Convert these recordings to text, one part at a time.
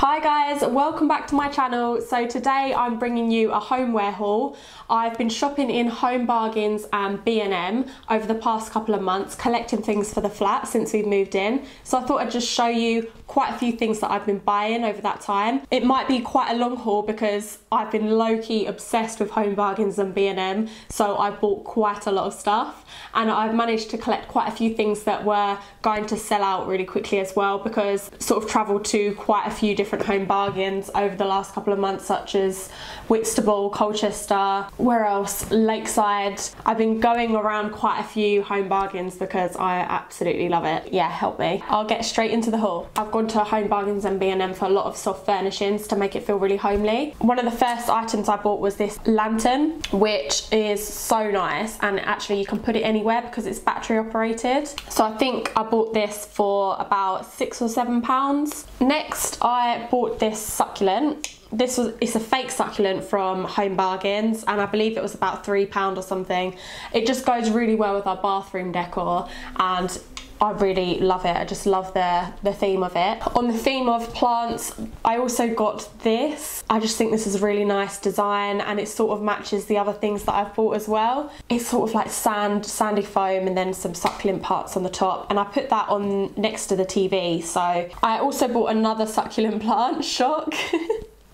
Hi guys, welcome back to my channel. So today I'm bringing you a homeware haul. I've been shopping in Home Bargains and B&M over the past couple of months, collecting things for the flat since we've moved in. So I thought I'd just show you quite a few things that I've been buying over that time. It might be quite a long haul because I've been low-key obsessed with Home Bargains and B&M, so I've bought quite a lot of stuff. And I've managed to collect quite a few things that were going to sell out really quickly as well because sort of travelled to quite a few different home bargains over the last couple of months such as Whitstable, Colchester, where else? Lakeside. I've been going around quite a few home bargains because I absolutely love it. Yeah, help me. I'll get straight into the haul. I've gone to Home Bargains and B&M for a lot of soft furnishings to make it feel really homely. One of the first items I bought was this lantern, which is so nice and actually you can put it anywhere because it's battery operated. So I think I bought this for about six or seven pounds. Next, I bought this succulent this was it's a fake succulent from Home Bargains and I believe it was about three pound or something. It just goes really well with our bathroom decor and I really love it. I just love the, the theme of it. On the theme of plants, I also got this. I just think this is a really nice design and it sort of matches the other things that I've bought as well. It's sort of like sand, sandy foam and then some succulent parts on the top. And I put that on next to the TV. So I also bought another succulent plant, shock.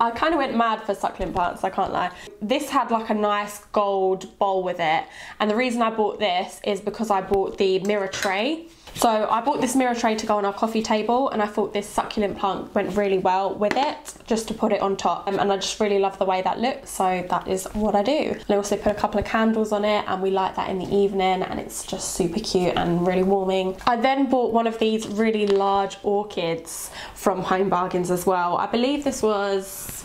I kind of went mad for succulent plants, I can't lie. This had like a nice gold bowl with it. And the reason I bought this is because I bought the mirror tray. So I bought this mirror tray to go on our coffee table and I thought this succulent plant went really well with it, just to put it on top. Um, and I just really love the way that looks, so that is what I do. And I also put a couple of candles on it and we light that in the evening and it's just super cute and really warming. I then bought one of these really large orchids from Home Bargains as well. I believe this was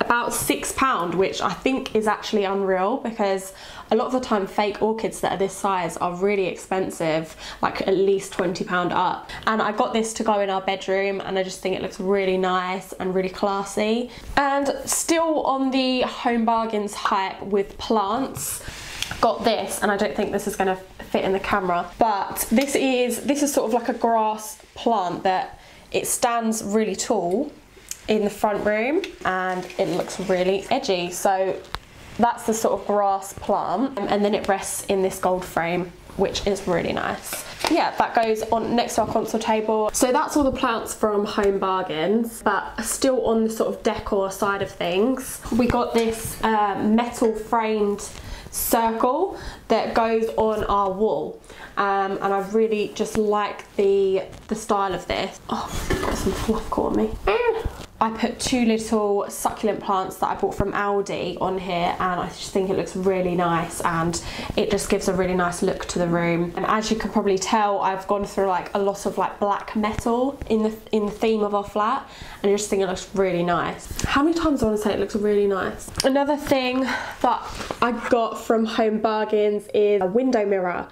about six pound which I think is actually unreal because a lot of the time fake orchids that are this size are really expensive like at least 20 pound up. And I got this to go in our bedroom and I just think it looks really nice and really classy. And still on the home bargains hype with plants got this and I don't think this is going to fit in the camera. But this is this is sort of like a grass plant that it stands really tall in the front room and it looks really edgy. So that's the sort of grass plant and then it rests in this gold frame which is really nice. Yeah, that goes on next to our console table. So that's all the plants from Home Bargains, but still on the sort of decor side of things. We got this uh, metal framed circle that goes on our wall. Um, and I really just like the the style of this. Oh, got some fluff caught me. I put two little succulent plants that I bought from Aldi on here and I just think it looks really nice and it just gives a really nice look to the room. And as you can probably tell, I've gone through like a lot of like black metal in the in the theme of our flat and I just think it looks really nice. How many times do I want to say it looks really nice? Another thing that I got from Home Bargains is a window mirror.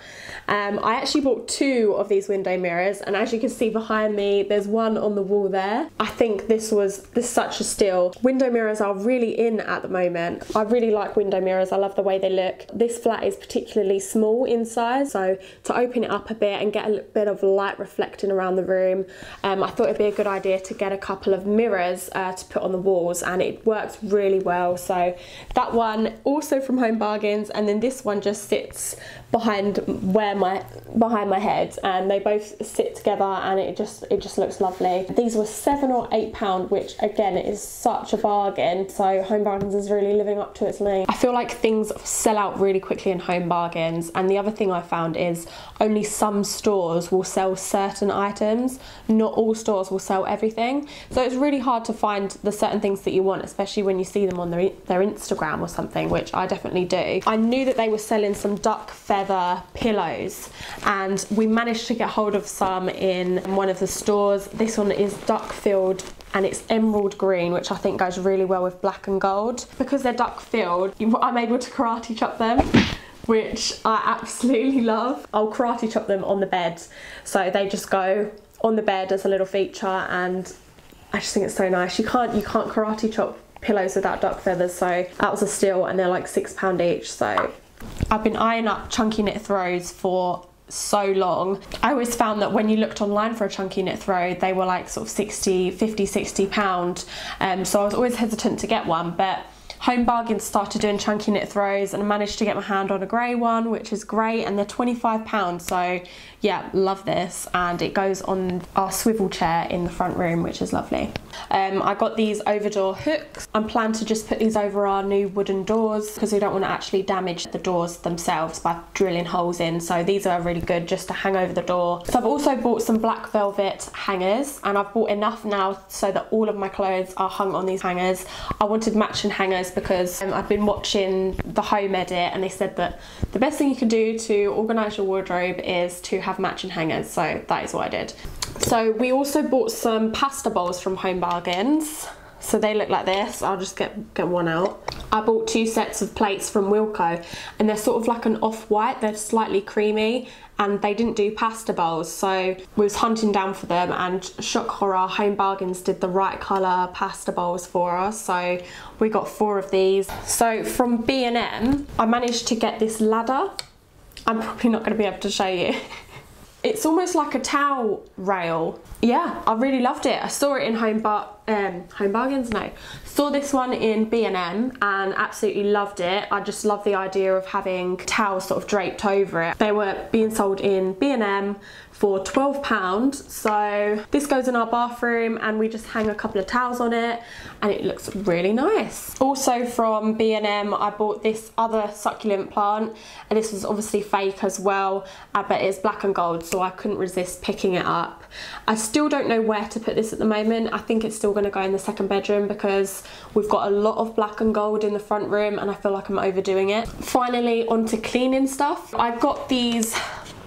Um, I actually bought two of these window mirrors and as you can see behind me, there's one on the wall there. I think this was this is such a steal. Window mirrors are really in at the moment. I really like window mirrors. I love the way they look. This flat is particularly small in size, so to open it up a bit and get a bit of light reflecting around the room, um, I thought it'd be a good idea to get a couple of mirrors uh, to put on the walls and it works really well. So that one also from Home Bargains and then this one just sits behind where my behind my head and they both sit together and it just it just looks lovely. These were seven or eight pound which which again is such a bargain. So Home Bargains is really living up to its name. I feel like things sell out really quickly in Home Bargains and the other thing I found is only some stores will sell certain items. Not all stores will sell everything. So it's really hard to find the certain things that you want, especially when you see them on their, their Instagram or something, which I definitely do. I knew that they were selling some duck feather pillows and we managed to get hold of some in one of the stores. This one is duck filled and it's emerald green, which I think goes really well with black and gold. Because they're duck filled, I'm able to karate chop them which I absolutely love. I'll karate chop them on the bed. So they just go on the bed as a little feature and I just think it's so nice. You can't you can't karate chop pillows without duck feathers so that was a steal and they're like six pound each so I've been eyeing up chunky knit throws for so long. I always found that when you looked online for a chunky knit throw, they were like sort of 60, 50, 60 pound. Um, so I was always hesitant to get one, but Home Bargains started doing chunky knit throws and I managed to get my hand on a grey one, which is great, and they're £25, so yeah, love this. And it goes on our swivel chair in the front room, which is lovely. Um, I got these over door hooks. I'm planning to just put these over our new wooden doors because we don't want to actually damage the doors themselves by drilling holes in. So these are really good just to hang over the door. So I've also bought some black velvet hangers and I've bought enough now so that all of my clothes are hung on these hangers. I wanted matching hangers because um, I've been watching the home edit and they said that the best thing you can do to organise your wardrobe is to have matching hangers. So that is what I did. So we also bought some pasta bowls from Home Bargains. So they look like this. I'll just get, get one out. I bought two sets of plates from Wilko and they're sort of like an off-white. They're slightly creamy and they didn't do pasta bowls. So we was hunting down for them and shock horror, Home Bargains did the right colour pasta bowls for us. So we got four of these. So from B&M, I managed to get this ladder. I'm probably not going to be able to show you. it's almost like a towel rail. Yeah, I really loved it. I saw it in Home Bar um, Home Bargains, no. Saw this one in B&M and absolutely loved it. I just love the idea of having towels sort of draped over it. They were being sold in B&M for £12. So this goes in our bathroom and we just hang a couple of towels on it and it looks really nice. Also from B&M I bought this other succulent plant and this was obviously fake as well uh, but it's black and gold so I couldn't resist picking it up. I still don't know where to put this at the moment. I think it's still going to go in the second bedroom because we've got a lot of black and gold in the front room and I feel like I'm overdoing it. Finally onto cleaning stuff. I've got these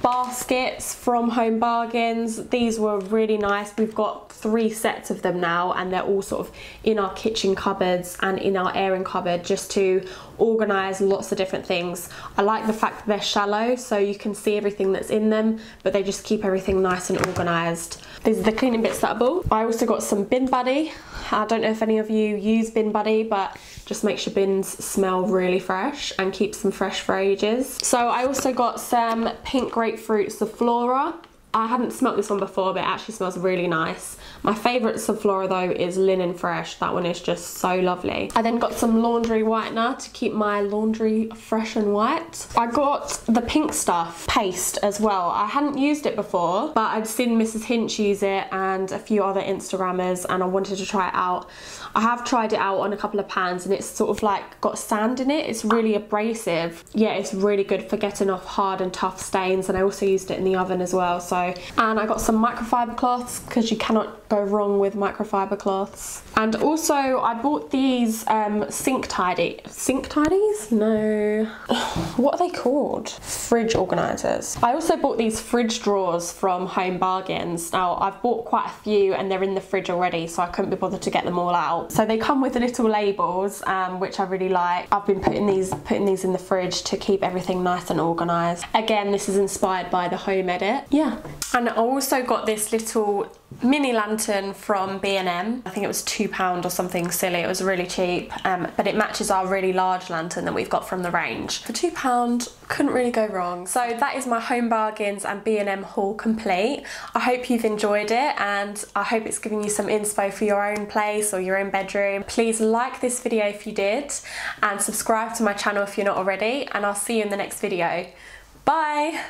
baskets from Home Bargains. These were really nice. We've got three sets of them now and they're all sort of in our kitchen cupboards and in our airing cupboard just to organise lots of different things. I like the fact that they're shallow so you can see everything that's in them but they just keep everything nice and organised. These are the cleaning bits that I bought. I also got some Bin Buddy. I don't know if any of you use Bin Buddy but just makes your bins smell really fresh and keeps them fresh for ages. So I also got some pink grapefruit Zoflora. I hadn't smelt this one before, but it actually smells really nice. My favourite Zoflora though is Linen Fresh. That one is just so lovely. I then got some laundry whitener to keep my laundry fresh and white. I got the pink stuff paste as well. I hadn't used it before, but I'd seen Mrs. Hinch use it and a few other Instagrammers and I wanted to try it out. I have tried it out on a couple of pans and it's sort of like got sand in it. It's really abrasive. Yeah, it's really good for getting off hard and tough stains and I also used it in the oven as well. So and I got some microfiber cloths because you cannot go wrong with microfiber cloths. And also I bought these um, sink tidy, sink tidies? No, what are they called? Fridge organisers. I also bought these fridge drawers from Home Bargains. Now I've bought quite a few and they're in the fridge already so I couldn't be bothered to get them all out. So they come with little labels um, which I really like. I've been putting these, putting these in the fridge to keep everything nice and organised. Again this is inspired by the home edit. Yeah, and I also got this little mini lantern from B&M. I think it was £2 or something silly. It was really cheap, um, but it matches our really large lantern that we've got from the range. For £2, couldn't really go wrong. So that is my Home Bargains and B&M haul complete. I hope you've enjoyed it and I hope it's given you some inspo for your own place or your own bedroom. Please like this video if you did and subscribe to my channel if you're not already and I'll see you in the next video. Bye!